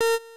you